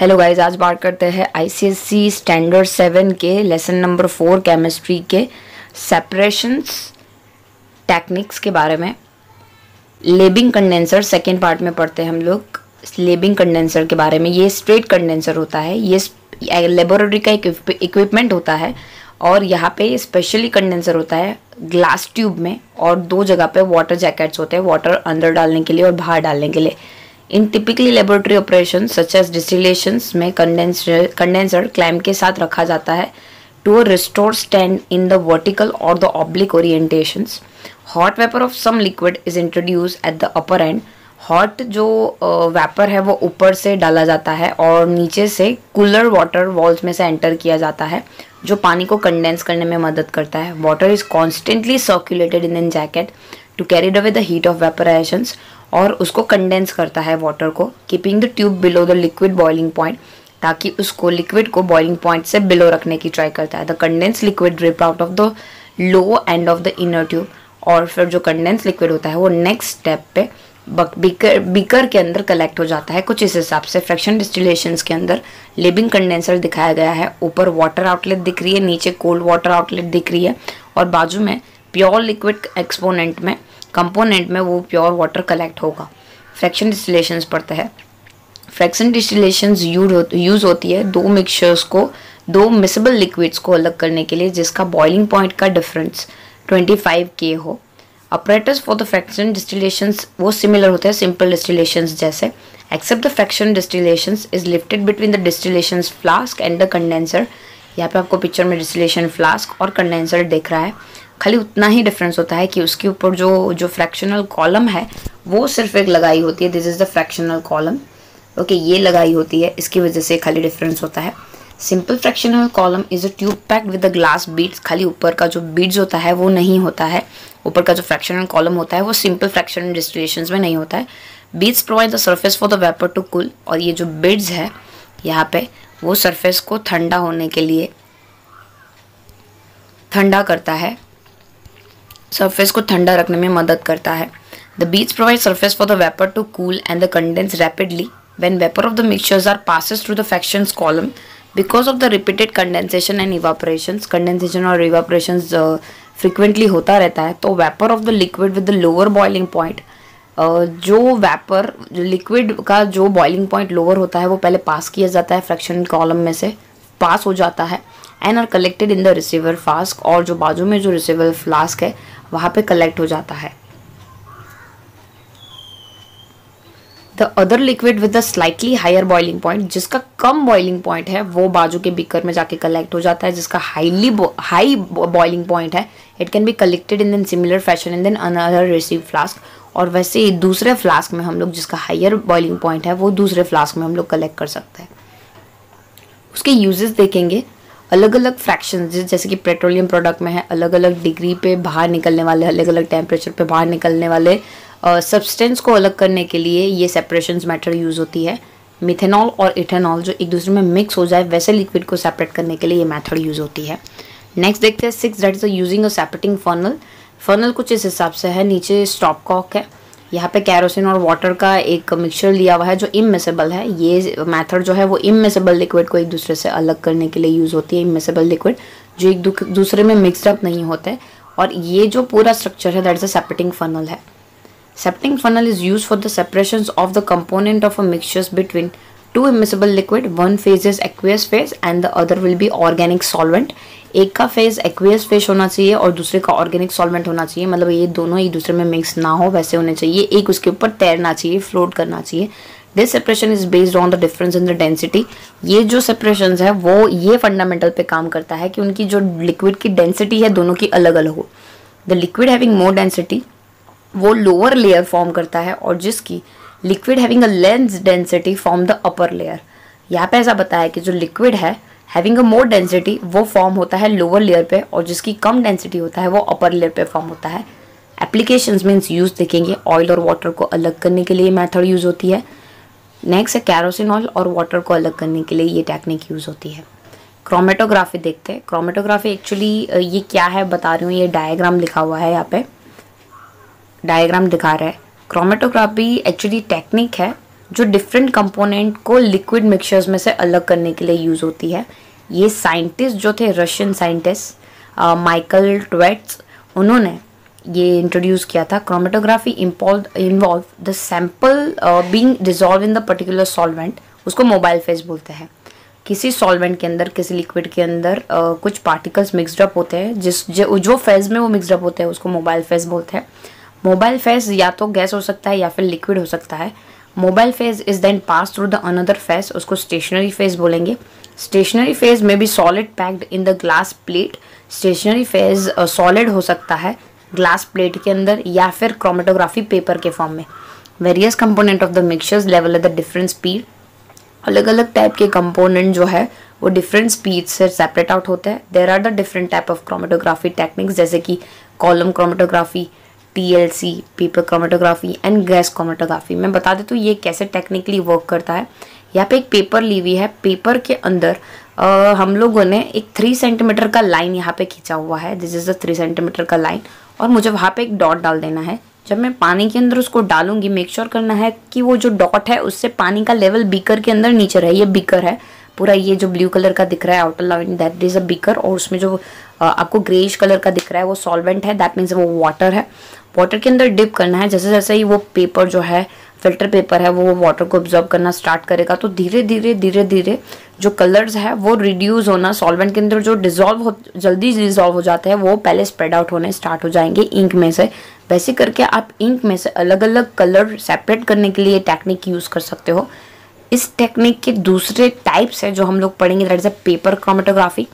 Hello guys आज बात करते हैं आईसीएससी स्टैंडर्ड सेवन के लेसन नंबर फोर केमिस्ट्री के सेपरेशंस टेक्निक्स के बारे में। लेबिंग कंडेंसर सेकेंड पार्ट में पढ़ते हैं हम लोग। लेबिंग कंडेंसर के बारे में। ये स्ट्रेट कंडेंसर होता है। ये लेबोरेटरी का एक इक्विपमेंट होता है। और यहाँ पे स्पेशली कंडेंसर होता है ग्लास ट्यूब में। और दो जगह पे वाटर जैकेट्स होते हैं। वाटर अंदर डालने के लिए और बाहर डालने के लिए। In typically laboratory operation such as distillations में कंडेंसर क्लैम्प के साथ रखा जाता है to restore stand in the vertical और the oblique orientations hot vapour of some liquid is introduce at the upper end hot जो वेपर है वो ऊपर से डाला जाता है और नीचे से कूलर वाटर वॉल्स में से एंटर किया जाता है, जो पानी को कंडेंस करने में मदद करता है। Water is constantly circulated in in jacket to carry away the heat of vaporisations और उसको कंडेंस करता है वाटर को keeping the tube below the liquid boiling point ताकि उसको लिक्विड को बॉइलिंग पॉइंट से बिलो रखने की ट्राई करता है। The condense liquid drip out of the low end of the inner tube और फिर जो कंडेंस लिक्विड होता है, वो नेक्स्ट स्टेप पे बीकर बीकर के अंदर कलेक्ट हो जाता है। कुछ इस हिसाब से फ्रैक्शन डिस्टिलेशन के अंदर लिविंग कंडेंसर दिखाया गया है। ऊपर वाटर आउटलेट दिख रही है, नीचे कोल्ड वाटर आउटलेट दिख रही है और बाजू में प्योर लिक्विड एक्सपोनेंट में कंपोनेंट में वो प्योर वाटर कलेक्ट होगा। फ्रैक्शन डिस्टिलेशन पड़ता है। फ्रैक्शन डिस्टिलेशन यूज़ होती है दो मिक्सचर्स को, दो मिसेबल लिक्विड्स को अलग करने के लिए, जिसका बॉइलिंग पॉइंट का डिफरेंस 25 के हो। Operators for the fraction distillation वो सिमिलर होते हैं सिंपल डिस्टिलेशन जैसे। Except the fraction distillation is lifted between the distillation flask and the condenser यहाँ पे आपको पिक्चर में डिस्टिलेशन फ्लास्क और कंडेंसर दिख रहा है। खाली उतना ही डिफरेंस होता है कि उसके ऊपर जो जो फ्रैक्शनल कॉलम है, वो सिर्फ़ एक लगाई होती है this is the fractional column okay ये लगाई होती है, इसकी वजह से खाली डिफरेंस होता है. Simple fractional column is a tube packed with the glass beads खाली ऊपर का जो बीड्स होता है, वो नहीं होता है. ऊपर का जो फ्रैक्शनल कॉलम होता है, वो सिंपल फ्रैक्शनल डिस्टिलेशन में नहीं होता है. Beads provide the surface for the vapour to cool और ये जो बीड्स है, यहाँ पे, वो सरफेस को ठंडा होने के लिए ठंडा करता है. सरफेस को ठंडा रखने में मदद करता है। The beach provide surface for the vapour to cool and the condense rapidly when vapour of the mixtures are passes through the fraction column because of the repeated condensation and evaporation condensation और evaporation frequently होता रहता है तो vapour of the liquid with the lower boiling point जो vapour जो liquid का जो boiling point lower होता है, वो पहले पास किया जाता है फ्रैक्शन कॉलम में से पास हो जाता है and are collected in the receiver flask और जो बाजू में जो रिसीवर फ्लास्क है वहाँ पे कलेक्ट हो जाता है। The other liquid with the slightly higher boiling point जिसका कम बॉइलिंग पॉइंट है, वो बाजू के बीकर में जाके कलेक्ट हो जाता है, जिसका हाईली हाई बॉइलिंग पॉइंट है। It can be collected in then similar fashion इन दिन अनदर रिसीव फ्लास्क और वैसे ही दूसरे फ्लास्क में हम लोग जिसका हाइयर बॉइलिंग पॉइंट है, वो दूसरे फ्लास्क में हम लोग कलेक्ट कर सकते हैं। उसके यूजेस देखेंगे। अलग अलग फ्रैक्शन जैसे कि पेट्रोलियम प्रोडक्ट में है अलग अलग डिग्री पे बाहर निकलने वाले अलग अलग टेम्परेचर पे बाहर निकलने वाले सब्सटेंस uh, को अलग करने के लिए ये सेपरेशन मैटर यूज़ होती है। मिथेनॉल और इथेनॉल जो एक दूसरे में मिक्स हो जाए वैसे लिक्विड को सेपरेट करने के लिए ये मेथड यूज़ होती है। नेक्स्ट देखते हैं six date is using a separating funnel funnel कुछ इस हिसाब से है नीचे स्टॉप कॉक है। यहाँ पे कैरोसिन और वाटर का एक मिक्सचर लिया हुआ है जो इमिसेबल है। ये मेथड जो है वो इमिसेबल लिक्विड को एक दूसरे से अलग करने के लिए यूज़ होती है इमिसेबल लिक्विड जो एक दूसरे में मिक्सडअप नहीं होते। और ये जो पूरा स्ट्रक्चर है that is a separating funnel है। Separating funnel is use for the separation of the component of a mixtures between two immiscible liquid one phase is aqueous phase and the other will be organic solvent एक का phase aqueous phase होना चाहिए और दूसरे का organic solvent होना चाहिए। मतलब ये दोनों एक दूसरे में मिक्स ना हो, वैसे होने चाहिए। एक उसके ऊपर तैरना चाहिए फ्लोट करना चाहिए। This separation is based on the difference in the density ये जो सेपरेशन है, वो ये फंडामेंटल पे काम करता है कि उनकी जो लिक्विड की डेंसिटी है, दोनों की अलग अलग हो। The liquid having more density वो लोअर लेयर फॉर्म करता है और जिसकी liquid having a less density form the upper layer यहाँ पे ऐसा बताया कि जो लिक्विड है हैविंग अ मोर डेंसिटी वो फॉर्म होता है लोअर लेयर पे और जिसकी कम डेंसिटी होता है, वो अपर लेयर पे फॉर्म होता है। एप्लीकेशन मीन्स यूज़ देखेंगे। ऑयल और वाटर को अलग करने के लिए मैथड यूज़ होती है। नेक्स्ट है कैरोसिन ऑयल और वाटर को अलग करने के लिए ये टेक्निक यूज़ होती है। क्रोमेटोग्राफी देखते हैं। क्रोमेटोग्राफी एक्चुअली ये क्या है बता रही हूँ। ये डायग्राम लिखा हुआ है यहाँ पे। डायग्राम दिखा रहा है। क्रोमेटोग्राफी एक्चुअली टेक्निक है जो डिफरेंट कंपोनेंट को लिक्विड मिक्सचर्स में से अलग करने के लिए यूज़ होती है। ये साइंटिस्ट जो थे रशियन साइंटिस्ट माइकल ट्वेट्स उन्होंने ये इंट्रोड्यूस किया था। Chromatography involve the sample being dissolve in the particular solvent उसको मोबाइल फेस बोलते हैं। किसी सॉल्वेंट के अंदर किसी लिक्विड के अंदर uh, कुछ पार्टिकल्स मिक्सडअप होते हैं जिस जो फ़ेज़ में वो मिक्सडअप होते हैं उसको मोबाइल फ़ेज़ बोलते हैं। मोबाइल फ़ेज़ या तो गैस हो सकता है या फिर लिक्विड हो सकता है। Mobile phase is then pass through the another phase उसको स्टेशनरी फ़ेज़ बोलेंगे। स्टेशनरी फ़ेज़ में भी solid packed in the glass plate stationary phase solid हो सकता है ग्लास प्लेट के अंदर या फिर क्रोमेटोग्राफी पेपर के फॉर्म में। Various component of the mixtures level at the different speed अलग अलग टाइप के कंपोनेंट जो है, वो डिफरेंट स्पीड से सेपरेट आउट होते हैं। There are the different type of chromatography techniques जैसे कि column chromatography TLC paper chromatography and gas chromatography मैं बता देती हूँ ये कैसे टेक्निकली वर्क करता है। यहाँ पे एक पेपर ली हुई है। पेपर के अंदर आ, हम लोगों ने एक थ्री सेंटीमीटर का लाइन यहाँ पे खींचा हुआ है। This is the three centimetre का लाइन और मुझे वहाँ पे एक डॉट डाल देना है। जब मैं पानी के अंदर उसको डालूँगी मेक श्योर sure करना है कि वो जो डॉट है उससे पानी का लेवल बीकर के अंदर नीचे रहे। ये बीकर है। पूरा ये जो ब्लू कलर का दिख रहा है outer line that is a beaker और उसमें जो आपको ग्रेइश कलर का दिख रहा है वो सॉल्वेंट है दैट मीन्स वो वाटर है। वाटर के अंदर डिप करना है, जैसे जैसे ही वो पेपर जो है फ़िल्टर पेपर है, वो वाटर को ऑब्जॉर्व करना स्टार्ट करेगा तो धीरे धीरे धीरे धीरे जो कलर्स है, वो रिड्यूस होना सॉल्वेंट के अंदर जो डिजॉल्व हो, जल्दी डिजॉल्व हो जाते हैं, वो पहले स्प्रेड आउट होने स्टार्ट हो जाएँगे इंक में से। वैसे करके आप इंक में से अलग अलग कलर सेपरेट करने के लिए टेक्निक यूज़ कर सकते हो। इस टेक्निक के दूसरे टाइप्स है जो हम लोग पढ़ेंगे that is a paper chromatography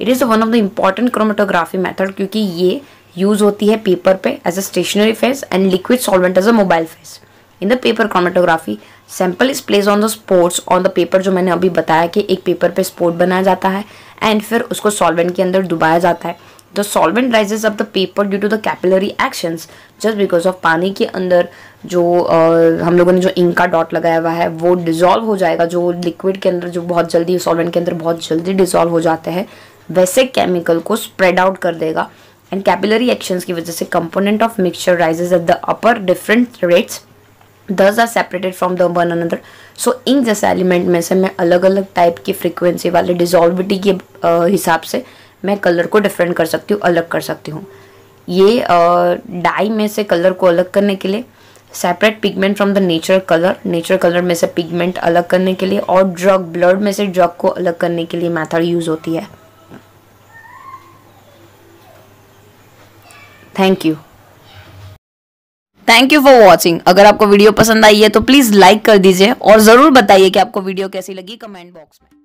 it is one of the important chromatography method क्योंकि ये यूज़ होती है पेपर पे as a stationary phase and liquid solvent as a mobile phase in the paper chromatography sample is place on the sports on the paper जो मैंने अभी बताया कि एक पेपर पे स्पोर्ट बनाया जाता है एंड फिर उसको सॉल्वेंट के अंदर डुबाया जाता है। The solvent rises of the paper due to the capillary actions just because of पानी के अंदर जो uh, हम लोगों ने जो इंक का डॉट लगाया हुआ है वो डिजॉल्व हो जाएगा जो लिक्विड के अंदर जो बहुत जल्दी सॉल्वेंट के अंदर बहुत जल्दी डिजॉल्व हो जाते हैं वैसे केमिकल को स्प्रेड आउट कर देगा। एंड कैपिलरी एक्शंस की वजह से component of mixture rises at the upper different rates thus are separated from the one another so in जैसे एलिमेंट में से मैं अलग अलग टाइप की फ्रिक्वेंसी वाले डिजॉल्विटी के हिसाब से मैं कलर को डिफरेंट कर सकती हूँ, अलग कर सकती हूँ। ये डाई में से कलर को अलग करने के लिए separate pigment from the nature colour nature colour में से पिगमेंट अलग करने के लिए और ड्रग ब्लड में से ड्रग को अलग करने के लिए मेथड यूज़ होती है। Thank you thank you for watching अगर आपको वीडियो पसंद आई है तो प्लीज़ लाइक कर दीजिए और ज़रूर बताइए कि आपको वीडियो कैसी लगी कमेंट बॉक्स में।